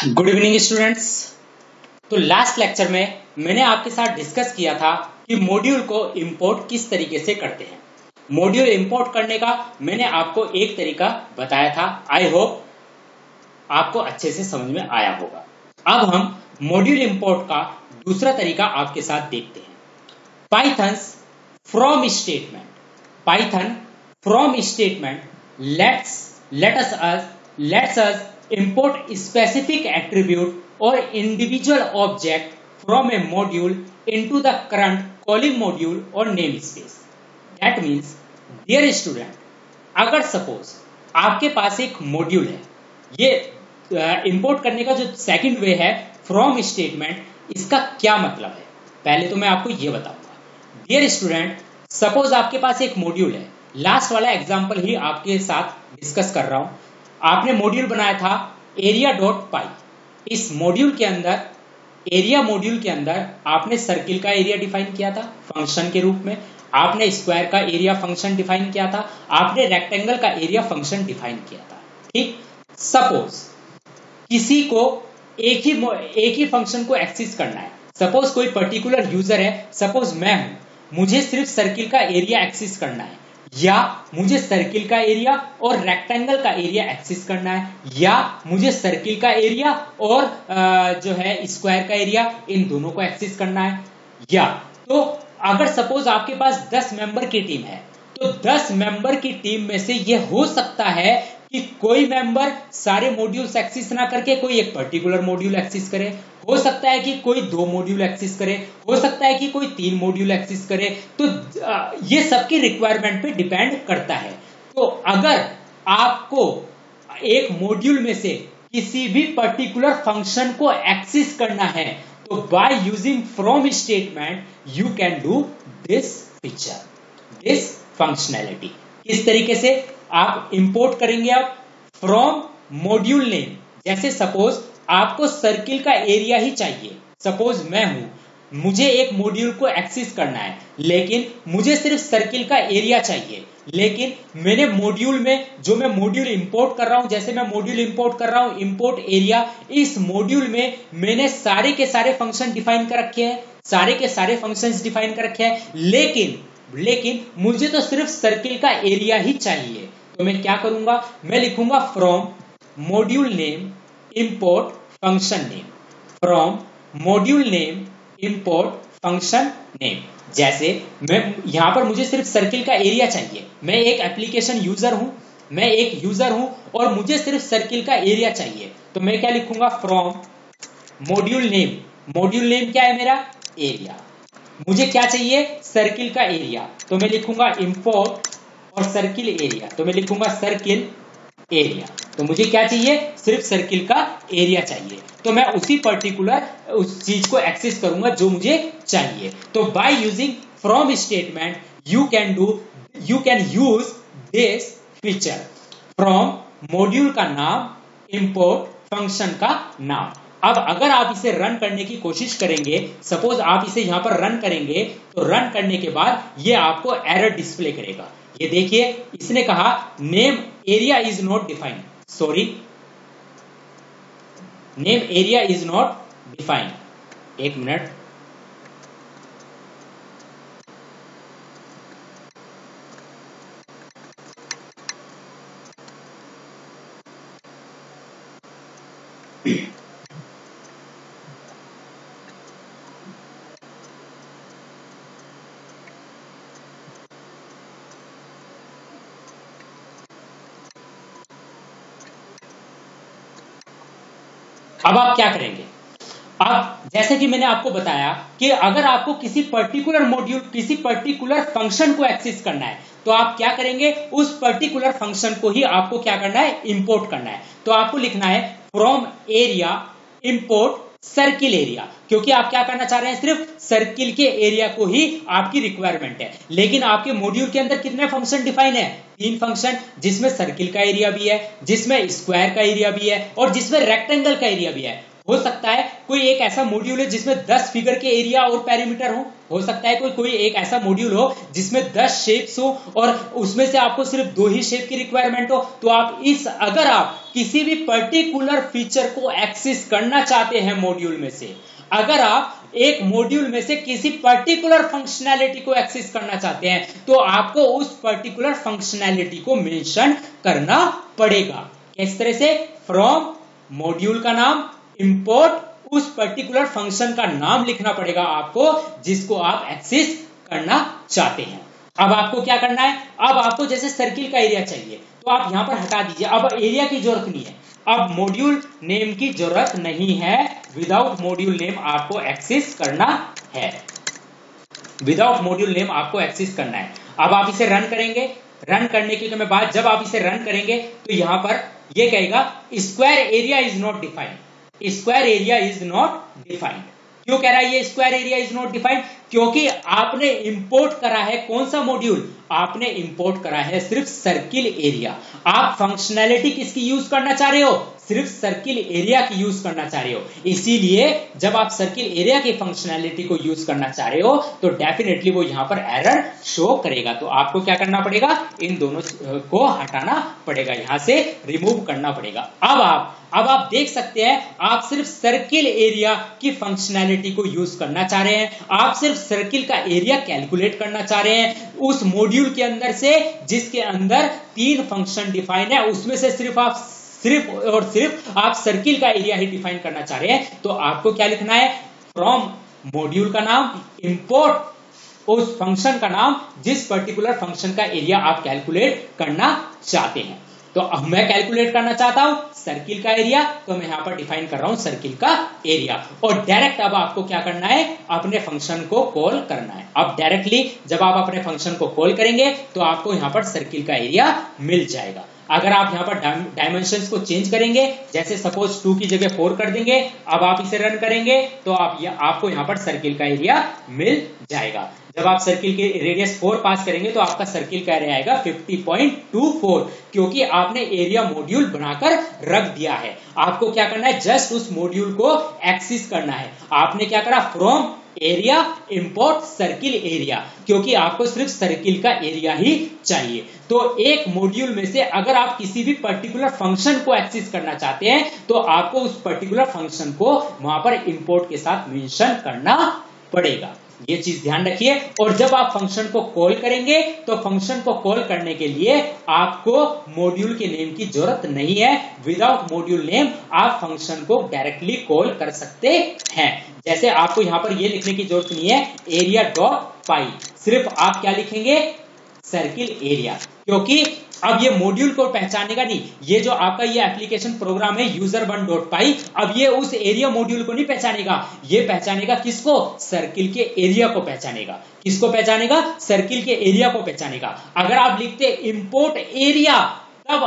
Good evening students तो last lecture में मैंने आपके साथ डिस्कस किया था कि मॉड्यूल को इंपोर्ट किस तरीके से करते हैं। मॉड्यूल इंपोर्ट करने का मैंने आपको एक तरीका बताया था। आई होप आपको अच्छे से समझ में आया होगा। अब हम मॉड्यूल इंपोर्ट का दूसरा तरीका आपके साथ देखते हैं। Python's from statement Python from statement let's let us let's us import specific attribute or individual object from a module into the current calling module or namespace. That means, dear student, अगर suppose आपके पास एक module है ये import uh, करने का जो second वे है फ्रॉम स्टेटमेंट इसका क्या मतलब है पहले तो मैं आपको ये बताऊँगा डियर स्टूडेंट सपोज़ आपके पास एक मॉड्यूल है लास्ट वाला एग्जांपल ही आपके साथ डिस्कस कर रहा हूँ आपने मॉड्यूल बनाया था एरिया डॉट पाई इस मॉड्यूल के अंदर एरिया मॉड्यूल के अंदर आपने सर्किल का एरिया डिफाइन किया था फ़ंक्शन के रूप में। आपने स्क्वायर का एरिया फ़ंक्शन डिफाइन किया था, आपने रेक्टेंगल का एरिया फ़ंक्शन डिफाइन किया था। ठीक? सपोज़ किसी को एक ही एक ही फ़ंक्शन को एक्सेस करना है। सपोज़ कोई पर्टिकुलर यूज़र है सपोज़ मैं हूँ, मुझे सिर्फ़ सर्किल का एरिया एक्सेस करना है। या मुझे सर्किल का एरिया और रेक्टेंगल का एरिया एक्सिस करना है, या मुझे सर्किल का एरिया और जो है स्क्वायर का एरिया इन दोनों को एक्सिस करना है। या तो अगर सपोज़ आपके पास 10 मेंबर की टीम है तो 10 मेंबर की टीम में से यह हो सकता है कि कोई मेंबर सारे मॉड्यूल्स एक्सिस ना करके कोई एक पर्टिकुलर मॉड्यूल एक्सिस करे हो सकता है कि कोई दो मॉड्यूल एक्सेस करे, हो सकता है कि कोई तीन मॉड्यूल एक्सेस करे तो ये सबकी रिक्वायरमेंट पे डिपेंड करता है। तो अगर आपको एक मॉड्यूल में से किसी भी पर्टिकुलर फ़ंक्शन को एक्सेस करना है तो by using from statement you can do this feature this functionality किस तरीके से आप इंपोर्ट करेंगे आप? फ्रॉम मॉड्यूल नेम जैसे सपोज़ आपको सर्किल का एरिया ही चाहिए। सपोज़ मैं हूँ, मुझे एक मॉड्यूल को एक्सेस करना है, लेकिन मुझे सिर्फ़ सर्किल का एरिया चाहिए। लेकिन मैंने मॉड्यूल में, जो मैं मॉड्यूल इंपोर्ट कर रहा हूँ, जैसे मैं मॉड्यूल इंपोर्ट कर रहा हूँ इंपोर्ट एरिया इस मॉड्यूल में मैंने सारे के सारे फ़ंक्शन डिफाइन कर रखे हैं, सारे के सारे फ़ंक्शंस डिफाइन कर रखे हैं। लेकिन लेकिन मुझे तो सिर्फ़ सर्किल का एरिया ही चाहिए। तो मैं क्या करूँगा? मैं लिखूँगा from module name import function name from module name import function name जैसे मैं, यहाँ पर मुझे सिर्फ़ सर्किल का एरिया चाहिए। मैं एक एप्लीकेशन यूज़र हूँ, मैं एक यूज़र हूँ और मुझे सिर्फ़ सर्किल का एरिया चाहिए। तो मैं क्या लिखूँगा? From module name module name क्या है मेरा? एरिया मुझे क्या चाहिए? सर्किल का एरिया तो मैं लिखूँगा इंपोर्ट और सर्किल एरिया तो मैं लिखूँगा सर्किल एरिया तो मुझे क्या चाहिए? सिर्फ़ सर्किल का एरिया चाहिए। तो मैं उसी पर्टिकुलर उस चीज़ को एक्सेस करूँगा जो मुझे चाहिए। तो by using from statement you can do you can use this feature from module का नाम इंपोर्ट फ़ंक्शन का नाम। अब अगर आप इसे रन करने की कोशिश करेंगे सपोज़ आप इसे यहाँ पर रन करेंगे तो रन करने के बाद ये आपको एरर डिस्प्ले करेगा। ये देखिए, इसने कहा name area is not defined sorry name area is not defined एक मिनट अब आप क्या करेंगे? अब जैसे कि मैंने आपको बताया कि अगर आपको किसी पर्टिकुलर मॉड्यूल किसी पर्टिकुलर फ़ंक्शन को एक्सेस करना है तो आप क्या करेंगे? उस पर्टिकुलर फ़ंक्शन को ही आपको क्या करना है? इंपोर्ट करना है। तो आपको लिखना है from area import circle area. क्योंकि आप क्या करना चाह रहे हैं? सिर्फ़ सर्किल के एरिया को ही आपकी रिक्वायरमेंट है। लेकिन आपके मॉड्यूल के अंदर कितने फ़ंक्शन डिफाइन है? तीन फ़ंक्शन जिसमें सर्किल का एरिया भी है, जिसमें स्क्वायर का एरिया भी है, और जिसमें रेक्टेंगल का एरिया भी है। हो सकता है कोई एक ऐसा मॉड्यूल है जिसमें 10 फिगर के एरिया और पैरामीटर हो। हो सकता है कोई कोई एक ऐसा मॉड्यूल हो जिसमें 10 शेप्स हो और उसमें से आपको सिर्फ़ दो ही शेप की रिक्वायरमेंट हो। तो आप इस, अगर आप किसी भी पर्टिकुलर फीचर को एक्सेस करना चाहते हैं मॉड्यूल में से, अगर आप एक मॉड्यूल में से किसी पर्टिकुलर फंक्शनैलिटी को एक्सेस करना चाहते हैं तो आपको उस पर्टिकुलर फंक्शनैलिटी को मेंशन करना पड़ेगा। किस तरह से? फ्रॉम मॉड्यूल का नाम इंपोर्ट उस पर्टिकुलर फ़ंक्शन का नाम लिखना पड़ेगा आपको, जिसको आप एक्सेस करना चाहते हैं। अब आपको क्या करना है? अब आपको जैसे सर्किल का एरिया चाहिए तो आप यहाँ पर हटा दीजिए। अब एरिया की ज़रूरत नहीं है। अब मॉड्यूल नेम की ज़रूरत नहीं है। विदाउट मॉड्यूल नेम आपको एक्सेस करना है। विदाउट मॉड्यूल नेम आपको एक्सेस करना है। अब आप इसे रन करेंगे। रन करने की बात जब आप इसे रन करेंगे तो यहाँ पर यह कहेगा square area is not defined square area is not defined क्यों कह रहा है ये square area is not defined क्योंकि आपने इंपोर्ट करा है कौन सा मॉड्यूल आपने इंपोर्ट करा है सिर्फ़ सर्किल एरिया आप फंक्शनैलिटी किसकी यूज़ करना चाह रहे हो? सिर्फ़ सर्किल एरिया की यूज़ करना चाह रहे हो। इसीलिए जब आप सर्किल एरिया की फंक्शनैलिटी को यूज़ करना चाह रहे हो तो डेफिनेटली वो यहाँ पर एरर शो करेगा। तो आपको क्या करना पड़ेगा? इन दोनों को हटाना पड़ेगा। यहाँ से रिमूव करना पड़ेगा। अब आप अब आप देख सकते हैं, आप सिर्फ़ सर्किल एरिया की फंक्शनैलिटी को यूज़ करना चाह रहे हैं। आप सिर्फ़ सर्किल का एरिया कैलकुलेट करना चाह रहे हैं। उस मॉड्यूल के अंदर से, जिसके अंदर तीन फ़ंक्शन डिफाइन है, उसमें से सिर्फ़ आप, सिर्फ़ और सिर्फ़ आप सर्किल का एरिया ही डिफाइन करना चाह रहे हैं। तो आपको क्या लिखना है? फ्रॉम मॉड्यूल का नाम इंपोर्ट उस फ़ंक्शन का नाम, जिस पर्टिकुलर फ़ंक्शन का एरिया आप कैलकुलेट करना चाहते हैं। तो अब मैं कैलकुलेट करना चाहता हूँ सर्किल का एरिया तो मैं यहाँ पर डिफाइन कर रहा हूँ सर्किल का एरिया और डायरेक्ट अब आपको क्या करना है? अपने फ़ंक्शन को कॉल करना है. अब डायरेक्टली जब आप अपने फ़ंक्शन को कॉल करेंगे तो आपको यहाँ पर सर्किल का एरिया मिल जाएगा. अगर आप यहाँ पर डायमेंशन को चेंज करेंगे जैसे सपोज़ टू की जगह फोर कर देंगे अब आप इसे रन करेंगे तो आप या, आपको यहाँ पर सर्किल का एरिया मिल जाएगा. जब आप सर्किल के रेडियस फोर पास करेंगे तो आपका सर्किल का एरिया आएगा 50.24 क्योंकि आपने एरिया मॉड्यूल बनाकर रख दिया है। आपको क्या करना है? जस्ट उस मॉड्यूल को एक्सिस करना है। आपने क्या करा? From area import circle area क्योंकि आपको सिर्फ़ सर्किल का एरिया ही चाहिए। तो एक मॉड्यूल में से अगर आप किसी भी पर्टिकुलर फ़ंक्शन को एक्सेस करना चाहते हैं तो आपको उस पर्टिकुलर फ़ंक्शन को वहाँ पर इंपोर्ट के साथ मेंशन करना पड़ेगा। ये चीज़ ध्यान रखिए। और जब आप फ़ंक्शन को कॉल करेंगे तो फ़ंक्शन को कॉल करने के लिए आपको मॉड्यूल के नेम की ज़रूरत नहीं है। विदाउट मॉड्यूल नेम आप फ़ंक्शन को डायरेक्टली कॉल कर सकते हैं। जैसे आपको यहाँ पर ये लिखने की ज़रूरत नहीं है एरिया डॉट पाई सिर्फ़ आप क्या लिखेंगे? सर्किल एरिया क्योंकि अब ये मॉड्यूल को पहचानेगा नहीं, ये जो आपका ये एप्लीकेशन प्रोग्राम है यूज़र वन डॉट पाई अब ये उस एरिया मॉड्यूल को नहीं पहचानेगा। ये पहचानेगा किसको? सर्किल के एरिया को पहचानेगा। किसको पहचानेगा? सर्किल के एरिया को पहचानेगा। अगर आप लिखते इंपोर्ट एरिया तब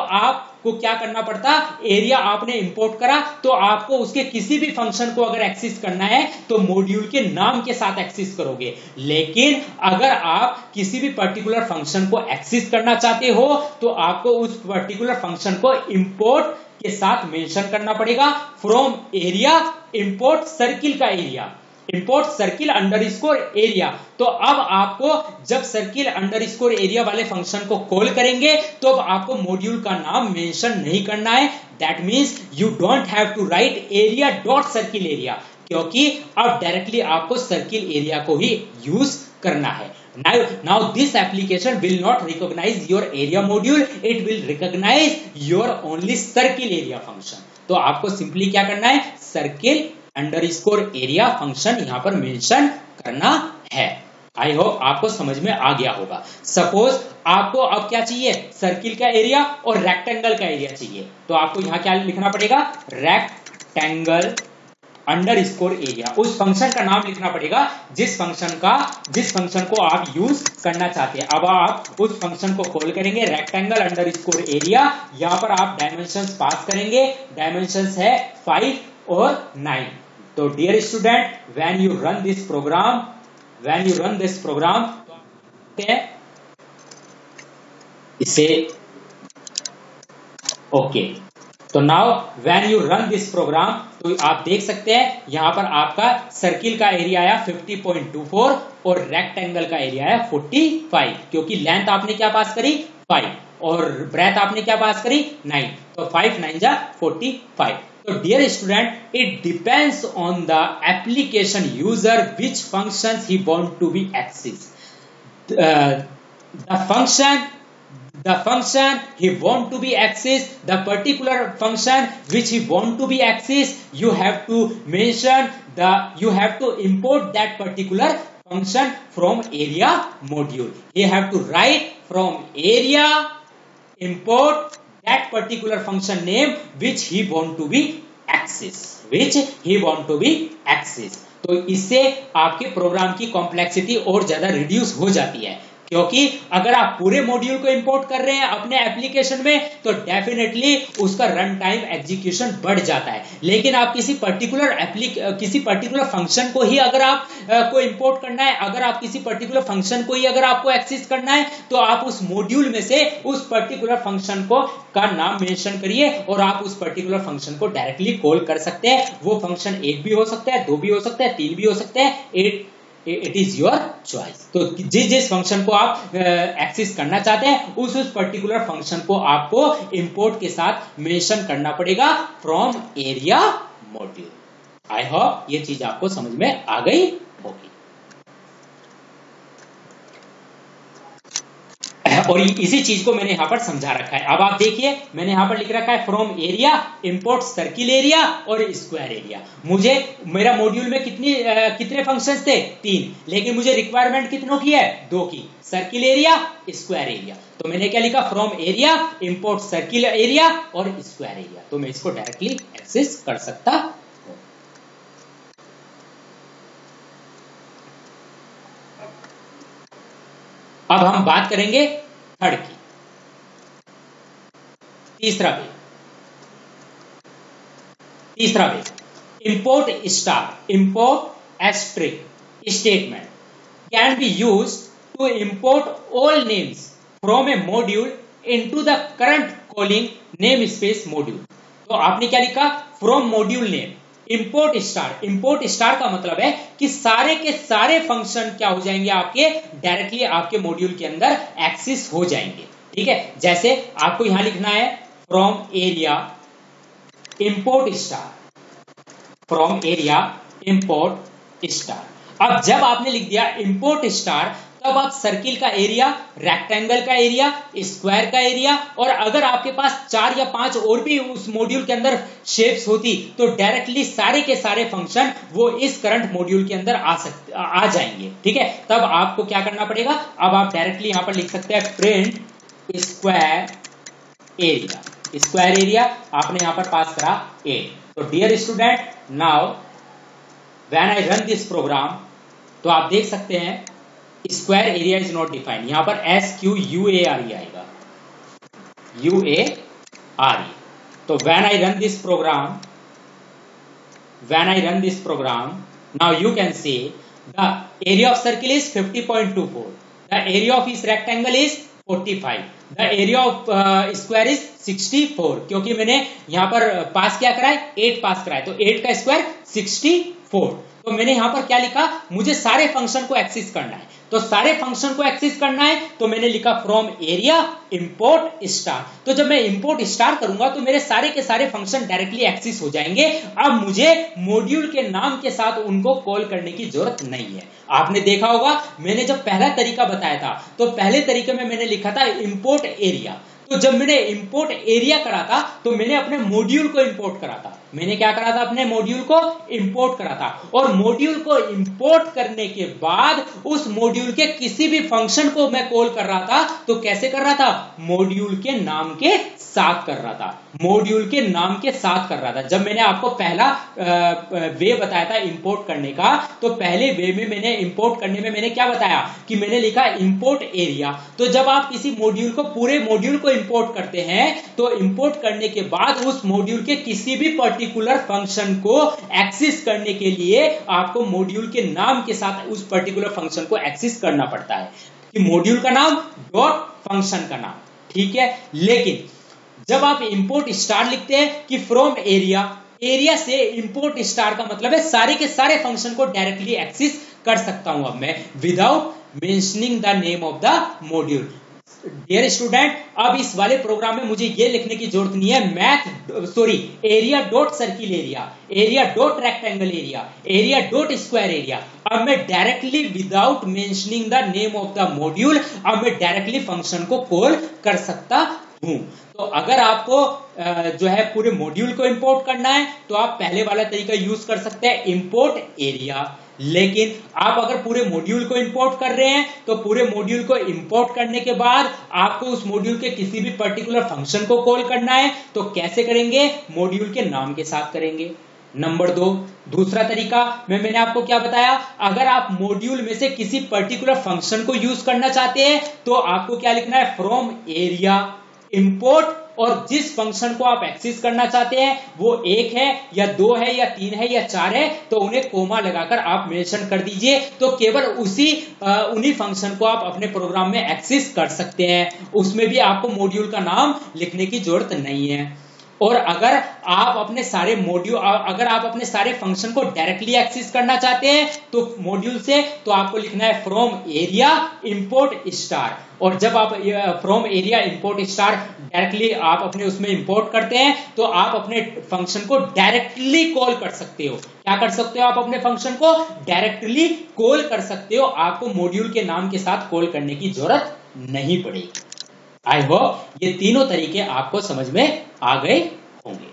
आपको क्या करना पड़ता? एरिया आपने इंपोर्ट करा तो आपको उसके किसी भी फ़ंक्शन को अगर एक्सेस करना है तो मॉड्यूल के नाम के साथ एक्सेस करोगे। लेकिन अगर आप किसी भी पर्टिकुलर फ़ंक्शन को एक्सेस करना चाहते हो तो आपको उस पर्टिकुलर फ़ंक्शन को इंपोर्ट के साथ मेंशन करना पड़ेगा। फ्रॉम एरिया इंपोर्ट सर्किल का area import circle underscore area तो अब आपको जब सर्किल अंडर स्कोर एरिया वाले फ़ंक्शन को कॉल करेंगे तो अब आपको मॉड्यूल का नाम मेंशन नहीं करना है। That means you don't have to write area dot circle area क्योंकि अब डायरेक्टली आपको सर्किल एरिया को ही यूज़ करना है। Now now this application will not recognize your area module, it will recognize your only circle area function. तो आपको simply क्या करना है? Circle underscore area function यहाँ पर मेंशन करना है। आई होप आपको समझ में आ गया होगा। सपोज़ आपको अब क्या चाहिए? सर्किल का एरिया और रेक्टेंगल का एरिया चाहिए। तो आपको यहाँ क्या लिखना पड़ेगा? रेक्टेंगल अंडर स्कोर एरिया उस फ़ंक्शन का नाम लिखना पड़ेगा, जिस फ़ंक्शन का, जिस फ़ंक्शन को आप यूज़ करना चाहते हैं। अब आप उस फ़ंक्शन को कॉल करेंगे रेक्टेंगल अंडर स्कोर एरिया यहाँ पर आप डायमेंशन पास करेंगे। डायमेंशन है फाइव और नाइन तो dear student when you run this program when you run this program इसे ओके तो now when you run this program तो आप देख सकते हैं, यहाँ पर आपका सर्किल का एरिया आया 50.24 और रेक्टेंगल का एरिया आया 45 क्योंकि लेंथ आपने क्या पास करी? 5 और ब्रेथ आपने क्या पास करी? 9 तो 5 9 जा 45 So dear student, it depends on the application user which functions he want to be accessed. Uh, the function the function he want to be accessed the particular function which he want to be accessed you have to mention the you have to import that particular function from area module you have to write from area import that particular function name which he want to be access which he want to be access तो इससे आपके programme की complexity और ज़्यादा reduce हो जाती है क्योंकि अगर आप पूरे मॉड्यूल को इंपोर्ट कर रहे हैं अपने एप्लीकेशन में तो डेफिनेटली उसका रन टाइम एग्जीक्यूशन बढ़ जाता है। लेकिन आप किसी पर्टिकुलर किसी पर्टिकुलर फ़ंक्शन को ही अगर आप को इंपोर्ट करना है, अगर आप किसी पर्टिकुलर फ़ंक्शन को ही अगर आपको एक्सेस करना है तो आप उस मॉड्यूल में से उस पर्टिकुलर फ़ंक्शन को, का नाम मेंशन करिए और आप उस पर्टिकुलर फ़ंक्शन को डायरेक्टली कॉल कर सकते हैं। वो फ़ंक्शन एक भी हो सकता है, दो भी हो सकता है, तीन भी हो सकते हैं at it is your choice तो जिस जिस फ़ंक्शन को आप एक्सेस करना चाहते हैं, उस उस पर्टिकुलर फ़ंक्शन को आपको इंपोर्ट के साथ मेंशन करना पड़ेगा from area module I hope ये चीज़ आपको समझ में आ गई होगी। और इसी चीज़ को मैंने यहाँ पर समझा रखा है। अब आप देखिए, मैंने यहाँ पर लिख रखा है from area import circle area और स्क्वायर एरिया मुझे, मेरा मॉड्यूल में कितनी कितने फ़ंक्शंस थे? तीन। लेकिन मुझे रिक्वायरमेंट कितनों की है? दो की। सर्किल एरिया स्क्वायर एरिया तो मैंने क्या लिखा? From area import circle area और स्क्वायर एरिया तो मैं इसको डायरेक्टली एक्सेस कर सकता अब हम बात करेंगे थर्ड की। तीसरा वे तीसरा way import star import asterisk statement can be use to import all names from a module into the current calling name space module तो आपने क्या लिखा? From module name import star import star का मतलब है कि सारे के सारे फ़ंक्शन क्या हो जाएँगे आपके? डायरेक्टली आपके मॉड्यूल के अंदर एक्सेस हो जाएँगे। ठीक है? जैसे आपको यहाँ लिखना है from area import star from area import star अब जब आपने लिख दिया इंपोर्ट स्टार तब आप सर्किल का एरिया रेक्टेंगल का एरिया स्क्वायर का एरिया और अगर आपके पास चार या पाँच और भी उस मॉड्यूल के अंदर शेप्स होती तो डायरेक्टली सारे के सारे फ़ंक्शन वो इस करंट मॉड्यूल के अंदर आ सकते आ जाएँगे। ठीक है? तब आपको क्या करना पड़ेगा? अब आप डायरेक्टली यहाँ पर लिख सकते हैं print square area square area आपने यहाँ पर पास करा ए तो dear student now when I run this program तो आप देख सकते हैं square area is not defined यहाँ पर S Q U A R E आएगा। यू ए आर ई तो when I run this program when I run this program now you can see the area of circle is 50.24 the area of इस rectangle is 45 the area of square is 64 क्योंकि मैंने यहाँ पर पास क्या कराए 8 पास कराए तो 8 का स्क्वायर 64 तो मैंने यहाँ पर क्या लिखा? मुझे सारे फ़ंक्शन को एक्सेस करना है। तो सारे फ़ंक्शन को एक्सेस करना है तो मैंने लिखा फ्रॉम एरिया इंपोर्ट स्टार तो जब मैं इंपोर्ट स्टार करूँगा तो मेरे सारे के सारे फ़ंक्शन डायरेक्टली एक्सेस हो जाएँगे। अब मुझे मॉड्यूल के नाम के साथ उनको कॉल करने की ज़रूरत नहीं है। आपने देखा होगा, मैंने जब पहला तरीका बताया था तो पहले तरीके में मैंने लिखा था इंपोर्ट एरिया तो जब मैंने इंपोर्ट एरिया करा था तो मैंने अपने मॉड्यूल को इंपोर्ट करा था। मैंने क्या करा था? अपने मॉड्यूल को इंपोर्ट करा था। और मॉड्यूल को इंपोर्ट करने के बाद उस मॉड्यूल के किसी भी फ़ंक्शन को मैं कॉल कर रहा था तो कैसे कर रहा था? मॉड्यूल के नाम के साथ कर रहा था। मॉड्यूल के नाम के साथ कर रहा था। जब मैंने आपको पहला वे बताया था इंपोर्ट करने का तो पहले वे में मैंने इंपोर्ट करने में मैंने क्या बताया? कि मैंने लिखा इंपोर्ट एरिया तो जब आप किसी मॉड्यूल को, पूरे मॉड्यूल को इंपोर्ट करते हैं तो इंपोर्ट करने के बाद उस मॉड्यूल के किसी भी पर्टिकुलर फ़ंक्शन को एक्सेस करने के लिए आपको मॉड्यूल के नाम के साथ उस पर्टिकुलर फ़ंक्शन को एक्सेस करना पड़ता है। कि मॉड्यूल का नाम डॉट फ़ंक्शन का नाम, ठीक है? लेकिन, जब आप इंपोर्ट स्टार लिखते हैं कि फ्रॉम एरिया एरिया से इंपोर्ट स्टार का मतलब है सारे के सारे फ़ंक्शन को डायरेक्टली एक्सेस कर सकता हूँ अब मैं without mentioning the name of the module dear student अब इस वाले प्रोग्राम में मुझे ये लिखने की ज़रूरत नहीं है। Math sorry area dot circle area area dot rectangle area area dot square area अब मैं directly without mentioning the name of the module अब मैं डायरेक्टली फ़ंक्शन को कॉल कर सकता हूँ। तो अगर आपको जो है पूरे मॉड्यूल को इंपोर्ट करना है तो आप पहले वाला तरीका यूज़ कर सकते हैं इंपोर्ट एरिया लेकिन आप अगर पूरे मॉड्यूल को इंपोर्ट कर रहे हैं तो पूरे मॉड्यूल को इंपोर्ट करने के बाद आपको उस मॉड्यूल के किसी भी पर्टिकुलर फ़ंक्शन को कॉल करना है तो कैसे करेंगे? मॉड्यूल के नाम के साथ करेंगे। नंबर दो, दूसरा तरीका, मैं मैंने आपको क्या बताया? अगर आप मॉड्यूल में से किसी पर्टिकुलर फ़ंक्शन को यूज़ करना चाहते हैं तो आपको क्या लिखना है? फ्रॉम एरिया इंपोर्ट और जिस फ़ंक्शन को आप एक्सेस करना चाहते हैं, वो एक है या दो है या तीन है या चार है तो उन्हें कोमा लगाकर आप मेंशन कर दीजिए। तो केवल उसी उन्हीं फ़ंक्शन को आप अपने प्रोग्राम में एक्सेस कर सकते हैं। उसमें भी आपको मॉड्यूल का नाम लिखने की ज़रूरत नहीं है। और अगर आप अपने सारे मॉड्यूल अगर आप अपने सारे फ़ंक्शन को डायरेक्टली एक्सेस करना चाहते हैं तो मॉड्यूल से तो आपको लिखना है फ्रॉम एरिया इंपोर्ट स्टार और जब आप from area import star directly आप अपने उसमें इंपोर्ट करते हैं तो आप अपने फ़ंक्शन को डायरेक्टली कॉल कर सकते हो। क्या कर सकते हो आप अपने फ़ंक्शन को? डायरेक्टली कॉल कर सकते हो। आपको मॉड्यूल के नाम के साथ कॉल करने की ज़रूरत नहीं पड़ेगी। आई होप ये तीनों तरीके आपको समझ में आ गए होंगे।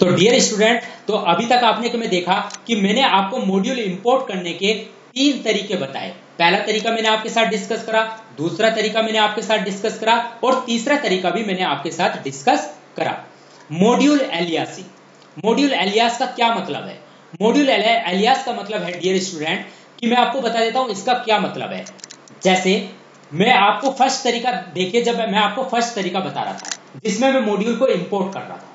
तो डियर स्टूडेंट तो अभी तक आपने में देखा कि मैंने आपको मॉड्यूल इंपोर्ट करने के तीन तरीके बताए। पहला तरीका मैंने आपके साथ डिस्कस करा, दूसरा तरीका मैंने आपके साथ डिस्कस करा, और तीसरा तरीका भी मैंने आपके साथ डिस्कस करा। मॉड्यूल एलियासी मॉड्यूल एलियास का क्या मतलब है? मॉड्यूल एलियास का मतलब है डियर स्टूडेंट कि मैं आपको बता देता हूँ इसका क्या मतलब है। जैसे, मैं आपको फ़र्स्ट तरीका, देखिए जब मैं आपको फ़र्स्ट तरीका बता रहा था, जिसमें मैं मॉड्यूल को इंपोर्ट कर रहा था।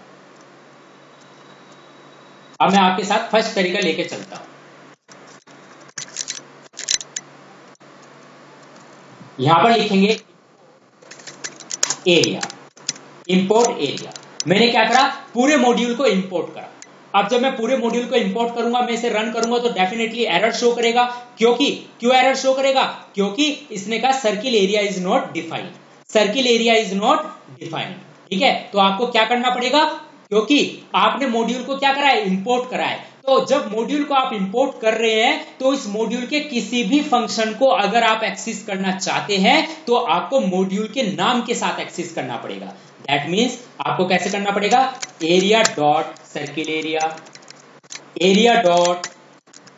अब मैं आपके साथ फ़र्स्ट तरीका लेके चलता हूँ। यहाँ पर लिखेंगे एरिया इंपोर्ट एरिया मैंने क्या करा? पूरे मॉड्यूल को इंपोर्ट करा। अब जब मैं पूरे मॉड्यूल को इंपोर्ट करूँगा, मैं इसे रन करूँगा तो डेफिनेटली एरर शो करेगा। क्योंकि, क्यों एरर शो करेगा? क्योंकि इसने कहा circle area is not defined circle area is not defined ठीक है? तो आपको क्या करना पड़ेगा? क्योंकि आपने मॉड्यूल को क्या करा है? इंपोर्ट करा है। तो जब मॉड्यूल को आप इंपोर्ट कर रहे हैं तो इस मॉड्यूल के किसी भी फ़ंक्शन को अगर आप एक्सेस करना चाहते हैं तो आपको मॉड्यूल के नाम के साथ एक्सेस करना पड़ेगा। दैट मीन्स आपको कैसे करना पड़ेगा? Area dot circle area area dot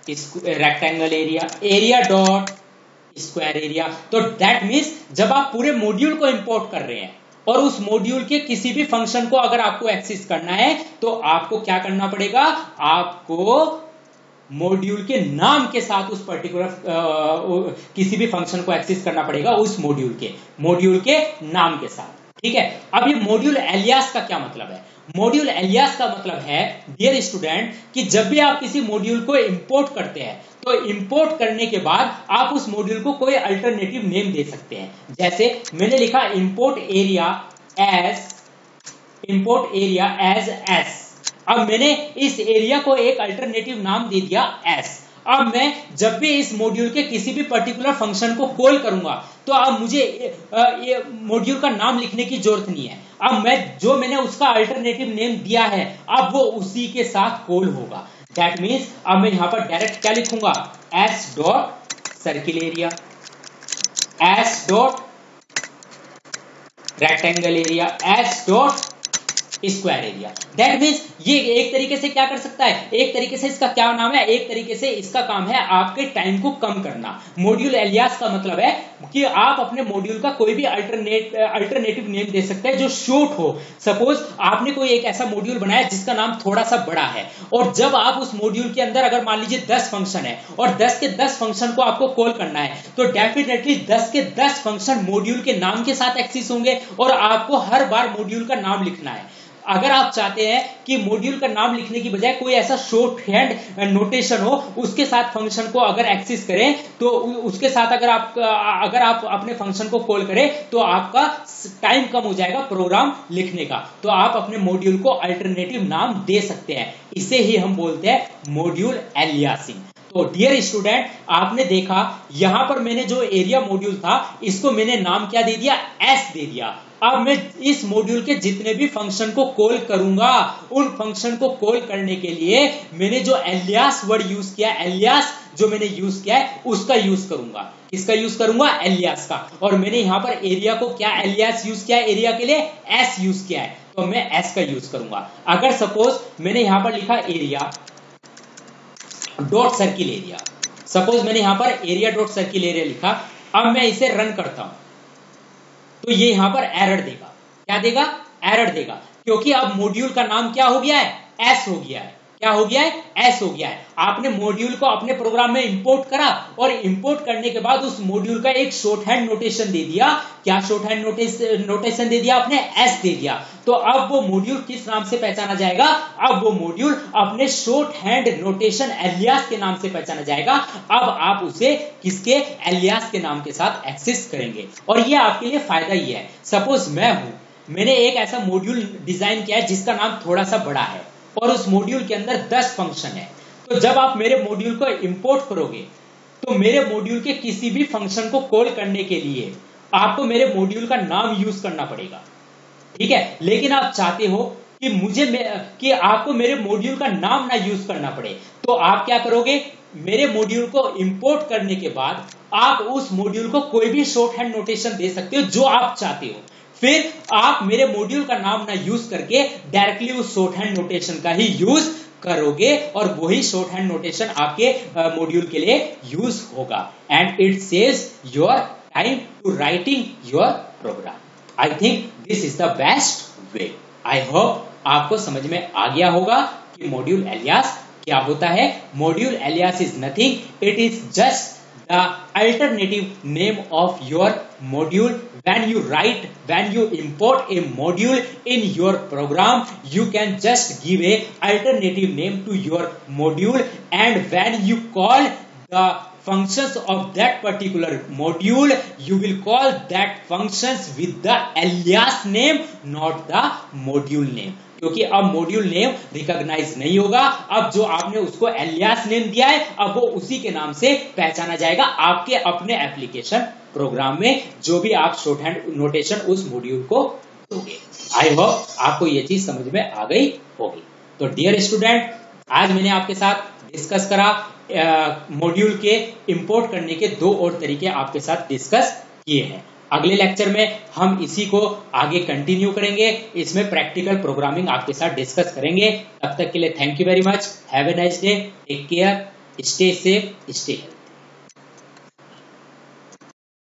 rectangle area area dot square area तो दैट मीन्स जब आप पूरे मॉड्यूल को इंपोर्ट कर रहे हैं और उस मॉड्यूल के किसी भी फ़ंक्शन को अगर आपको एक्सेस करना है तो आपको क्या करना पड़ेगा? आपको मॉड्यूल के नाम के साथ उस पर्टिकुलर किसी भी फ़ंक्शन को एक्सेस करना पड़ेगा उस मॉड्यूल के मॉड्यूल के नाम के साथ। ठीक है? अब ये मॉड्यूल एलियास का क्या मतलब है? मॉड्यूल एलियास का मतलब है डियर स्टूडेंट कि जब भी आप किसी मॉड्यूल को इंपोर्ट करते हैं तो इंपोर्ट करने के बाद आप उस मॉड्यूल को कोई अल्टरनेटिव नेम दे सकते हैं। जैसे मैंने लिखा import area as import area as S अब मैंने इस एरिया को एक अल्टरनेटिव नाम दे दिया एस अब मैं जब भी इस मॉड्यूल के किसी भी पर्टिकुलर फ़ंक्शन को कॉल करूँगा तो अब मुझे ये मॉड्यूल का नाम लिखने की ज़रूरत नहीं है। अब मैं, जो मैंने उसका अल्टरनेटिव नेम दिया है, अब वो उसी के साथ कॉल होगा। दैट मीन्स अब मैं यहाँ पर डायरेक्ट क्या लिखूँगा? S dot circle area S dot rectangle area S dot square area that means ये एक तरीके से क्या कर सकता है? एक तरीके से इसका क्या नाम है? एक तरीके से इसका काम है आपके टाइम को कम करना। मॉड्यूल एलियास का मतलब है कि आप अपने मॉड्यूल का कोई भी अल्टरनेट अल्टरनेटिव नेम दे सकते हैं जो शॉर्ट हो। सपोज़ आपने कोई एक ऐसा मॉड्यूल बनाया जिसका नाम थोड़ा सा बड़ा है और जब आप उस मॉड्यूल के अंदर अगर मान लीजिए दस फ़ंक्शन है और दस के दस फ़ंक्शन को आपको कॉल करना है तो डेफिनेटली दस के दस फ़ंक्शन मॉड्यूल के नाम के साथ एक्सिस होंगे और आपको हर बार मॉड्यूल का नाम लिखना है। अगर आप चाहते हैं कि मॉड्यूल का नाम लिखने की बजाय कोई ऐसा शॉर्ट हैंड नोटेशन हो, उसके साथ फ़ंक्शन को अगर एक्सेस करें तो उसके साथ अगर आप अगर आप अपने फ़ंक्शन को कॉल करें तो आपका टाइम कम हो जाएगा प्रोग्राम लिखने का। तो आप अपने मॉड्यूल को अल्टरनेटिव नाम दे सकते हैं। इसे ही हम बोलते हैं मॉड्यूल एलियासिंग तो डियर स्टूडेंट आपने देखा, यहाँ पर मैंने जो एरिया मॉड्यूल था, इसको मैंने नाम क्या दे दिया? एस दे दिया। अब मैं इस मॉड्यूल के जितने भी फ़ंक्शन को कॉल करूँगा, उन फ़ंक्शन को कॉल करने के लिए मैंने जो एलियास वर्ड यूज़ किया एलियास जो मैंने यूज़ किया है, उसका यूज़ करूँगा। किसका यूज़ करूँगा? एलियास का। और मैंने यहाँ पर एरिया को क्या एलियास यूज़ किया है? एरिया के लिए एस यूज़ किया है। तो मैं एस का यूज़ करूँगा। अगर सपोज़ मैंने यहाँ पर लिखा area dot circle area suppose मैंने यहाँ पर एरिया डॉट सर्किल एरिया लिखा। अब मैं इसे रन करता हूँ। तो ये यहाँ पर एरर देगा। क्या देगा? एरर देगा। क्योंकि अब मॉड्यूल का नाम क्या हो गया है? एस हो गया है। क्या हो गया है? एस हो गया है। आपने मॉड्यूल को अपने प्रोग्राम में इंपोर्ट करा और इंपोर्ट करने के बाद उस मॉड्यूल का एक शॉर्ट हैंड नोटेशन दे दिया। क्या शॉर्ट हैंड नोटेशन दे दिया? आपने एस दे दिया। तो अब वो मॉड्यूल किस नाम से पहचाना जाएगा? अब वो मॉड्यूल अपने शॉर्ट हैंड नोटेशन एलियास के नाम से पहचाना जाएगा। अब आप उसे किसके? एलियास के नाम के साथ एक्सेस करेंगे। और ये आपके लिए फ़ायदा ही है। सपोज़ मैं हूँ। मैंने एक ऐसा मॉड्यूल डिज़ाइन किया है जिसका नाम थोड़ा सा बड़ा है। और उस मॉड्यूल के अंदर 10 फ़ंक्शन है। तो जब आप मेरे मॉड्यूल को इंपोर्ट करोगे तो मेरे मॉड्यूल के किसी भी फ़ंक्शन को कॉल करने के लिए आपको मेरे मॉड्यूल का नाम यूज़ करना पड़ेगा। ठीक है? लेकिन आप चाहते हो कि मुझे कि आपको मेरे मॉड्यूल का नाम ना यूज़ करना पड़े। तो आप क्या करोगे? मेरे मॉड्यूल को इंपोर्ट करने के बाद आप उस मॉड्यूल को कोई भी शॉर्ट हैंड नोटेशन दे सकते हो, जो आप चाहते हो। फिर आप मेरे मॉड्यूल का नाम ना यूज़ करके डायरेक्टली उस शॉर्ट हैंड नोटेशन का ही यूज़ करोगे और वही शॉर्ट हैंड नोटेशन आपके मॉड्यूल के लिए यूज़ होगा। And it saves your time to writing your program I think this is the best way I hope आपको समझ में आ गया होगा कि मॉड्यूल एलियास क्या होता है। Module alias is nothing it is just the alternative name of your module. When you write when you import a module in your program you can just give a alternative name to your module. And when you call the functions of that particular module you will call that functions with the alias name not the module name क्योंकि अब module name recognise नहीं होगा। अब जो आपने उसको alias name दिया है, अब वो उसी के नाम से पहचाना जाएगा आपके अपने एप्लीकेशन प्रोग्राम में, जो भी आप शॉर्ट हैंड नोटेशन उस मॉड्यूल को दोगे। आई होप आपको ये चीज़ समझ में आ गई होगी। तो डियर स्टूडेंट आज मैंने आपके साथ डिस्कस करा मॉड्यूल के इंपोर्ट करने के दो और तरीके आपके साथ डिस्कस किए हैं। अगले लेक्चर में हम इसी को आगे कंटिन्यू करेंगे। इसमें प्रैक्टिकल प्रोग्रामिंग आपके साथ डिस्कस करेंगे। तब तक के लिए thank you very much have a nice day take care stay safe stay health